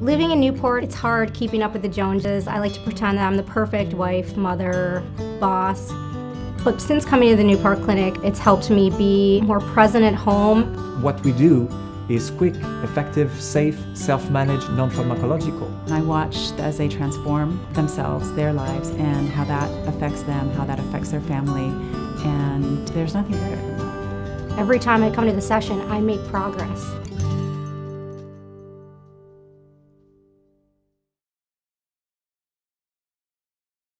Living in Newport, it's hard keeping up with the Joneses. I like to pretend that I'm the perfect wife, mother, boss. But since coming to the Newport Clinic, it's helped me be more present at home. What we do is quick, effective, safe, self-managed, non-pharmacological. I watch as they transform themselves, their lives, and how that affects them, how that affects their family, and there's nothing better. Every time I come to the session, I make progress.